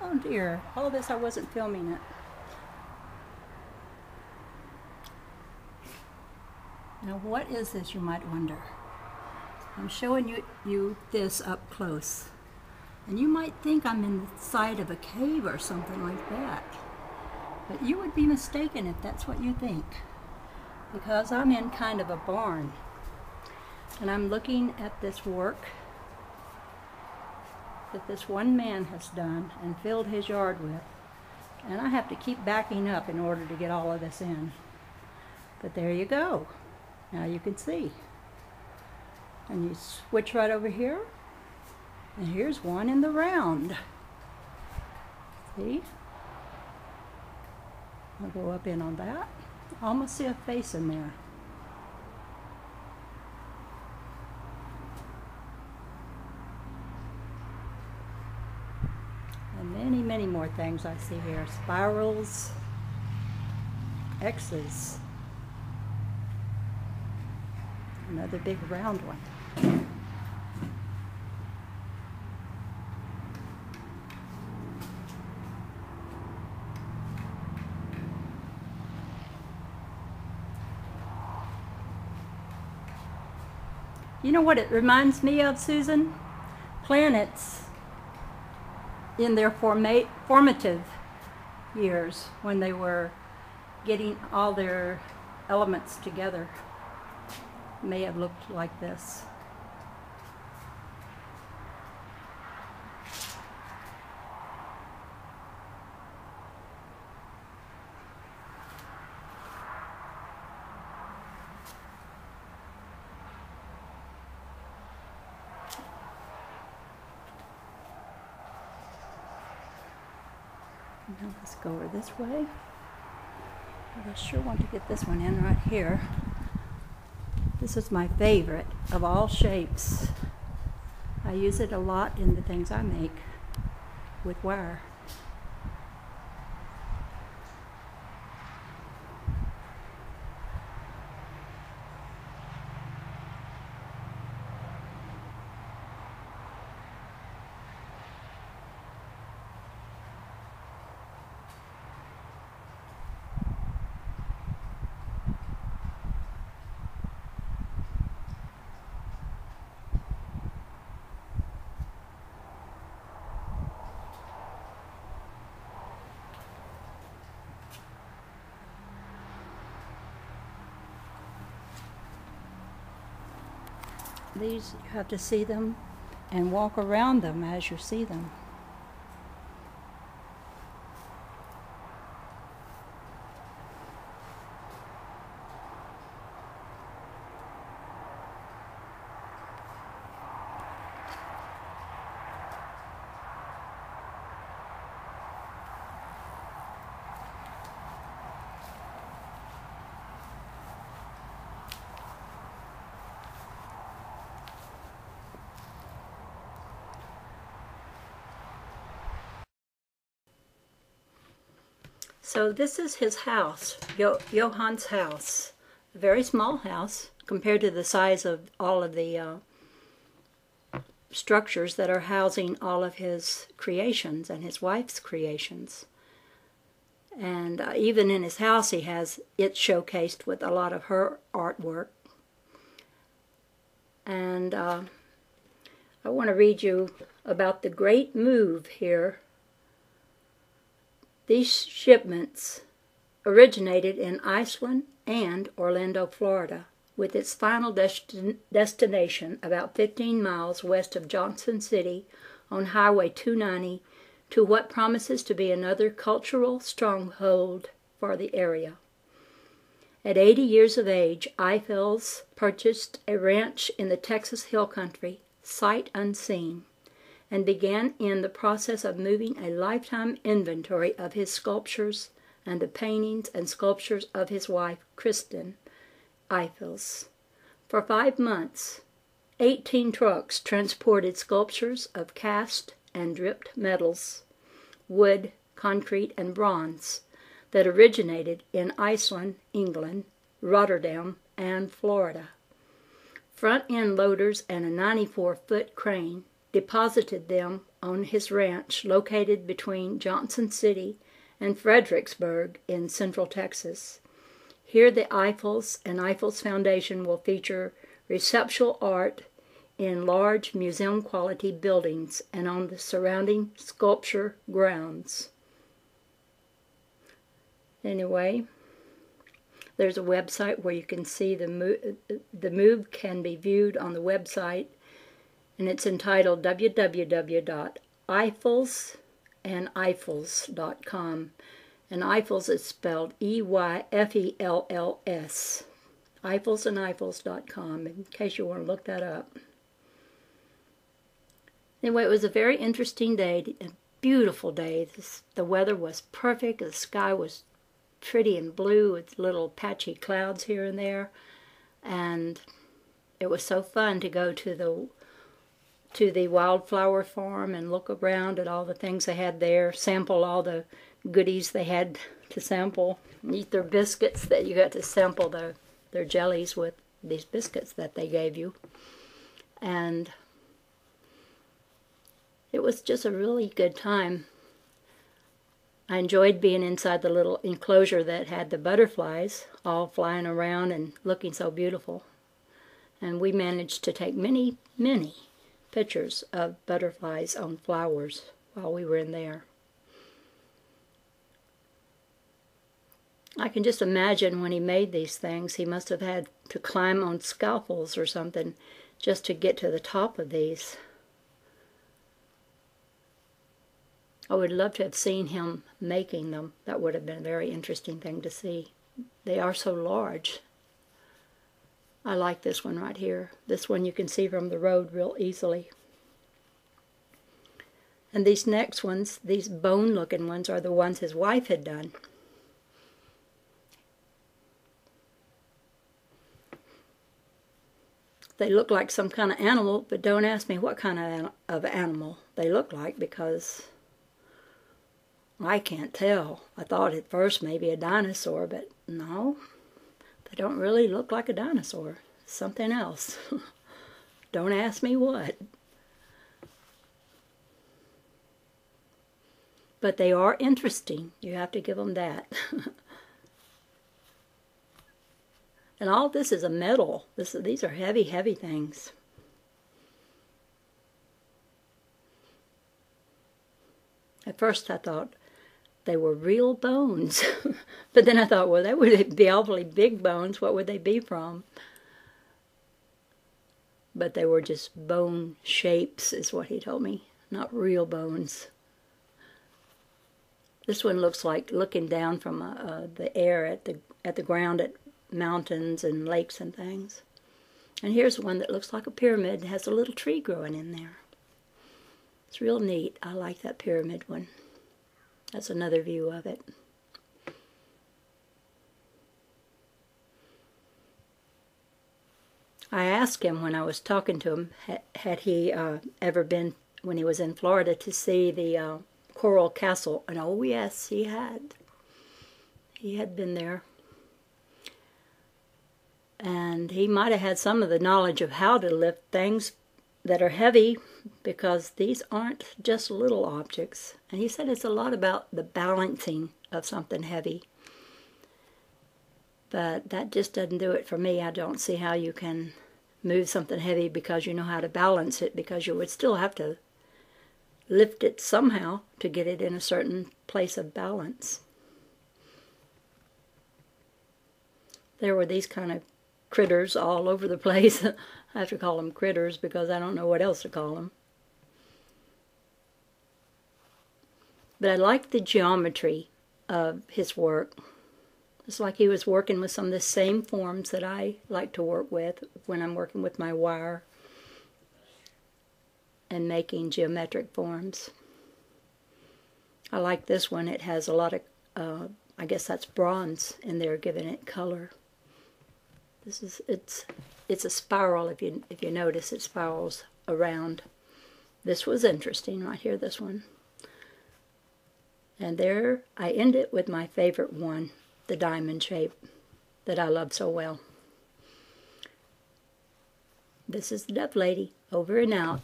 Oh dear, all this I wasn't filming it. Now what is this you might wonder? I'm showing you, you this up close. And you might think I'm inside of a cave or something like that. But you would be mistaken if that's what you think. Because I'm in kind of a barn. And I'm looking at this work that this one man has done and filled his yard with. And I have to keep backing up in order to get all of this in. But there you go. Now you can see. And you switch right over here. And here's one in the round. See? I'll go up in on that. Almost see a face in there. And many, more things I see here. Spirals, X's. Another big round one. You know what it reminds me of, Susan? Planets in their forma formative years when they were getting all their elements together may have looked like this. Now let's go over this way. But I sure want to get this one in right here. This is my favorite of all shapes. I use it a lot in the things I make with wire. These, you have to see them and walk around them as you see them. So this is his house, jo Johann's house. A very small house compared to the size of all of the uh, structures that are housing all of his creations and his wife's creations. And uh, even in his house he has it showcased with a lot of her artwork. And uh, I want to read you about the great move here these shipments originated in Iceland and Orlando, Florida, with its final desti destination about 15 miles west of Johnson City on Highway 290 to what promises to be another cultural stronghold for the area. At 80 years of age, Eyfells purchased a ranch in the Texas Hill Country, sight unseen and began in the process of moving a lifetime inventory of his sculptures and the paintings and sculptures of his wife, Kristen Eyfells. For five months, 18 trucks transported sculptures of cast and dripped metals, wood, concrete, and bronze that originated in Iceland, England, Rotterdam, and Florida. Front end loaders and a 94 foot crane deposited them on his ranch located between Johnson City and Fredericksburg in central Texas. Here the Eyfells and Eyfells Foundation will feature receptual art in large museum quality buildings and on the surrounding sculpture grounds. Anyway, there's a website where you can see the move, the move can be viewed on the website and it's entitled www.eyfellsandeyfells.com and Eyfells is spelled E-Y-F-E-L-L-S eyfellsandeyfells.com in case you want to look that up. Anyway, it was a very interesting day, a beautiful day. The weather was perfect. The sky was pretty and blue with little patchy clouds here and there. And it was so fun to go to the to the wildflower farm and look around at all the things they had there, sample all the goodies they had to sample, eat their biscuits that you got to sample the, their jellies with these biscuits that they gave you. And it was just a really good time. I enjoyed being inside the little enclosure that had the butterflies all flying around and looking so beautiful. And we managed to take many, many pictures of butterflies on flowers while we were in there. I can just imagine when he made these things, he must have had to climb on scaffolds or something just to get to the top of these. I would love to have seen him making them. That would have been a very interesting thing to see. They are so large. I like this one right here. This one you can see from the road real easily. And these next ones, these bone-looking ones, are the ones his wife had done. They look like some kind of animal, but don't ask me what kind of, of animal they look like because I can't tell. I thought at first maybe a dinosaur, but no, they don't really look like a dinosaur. Something else. don't ask me what. But they are interesting. You have to give them that. and all this is a metal. This, these are heavy, heavy things. At first I thought, they were real bones. but then I thought, well, that would be awfully big bones. What would they be from? But they were just bone shapes, is what he told me, not real bones. This one looks like looking down from uh, uh, the air at the at the ground at mountains and lakes and things. And here's one that looks like a pyramid has a little tree growing in there. It's real neat. I like that pyramid one. That's another view of it. I asked him when I was talking to him, had he uh, ever been, when he was in Florida, to see the uh, Coral Castle. And oh yes, he had. He had been there. And he might have had some of the knowledge of how to lift things that are heavy because these aren't just little objects. And he said it's a lot about the balancing of something heavy. But that just doesn't do it for me. I don't see how you can move something heavy because you know how to balance it because you would still have to lift it somehow to get it in a certain place of balance. There were these kind of critters all over the place. I have to call them critters because I don't know what else to call them. But I like the geometry of his work. It's like he was working with some of the same forms that I like to work with when I'm working with my wire and making geometric forms. I like this one. It has a lot of, uh, I guess that's bronze in there giving it color. This is, it's, it's a spiral if you, if you notice it spirals around. This was interesting right here, this one. And there I end it with my favorite one, the diamond shape that I love so well. This is the Dove Lady, over and out.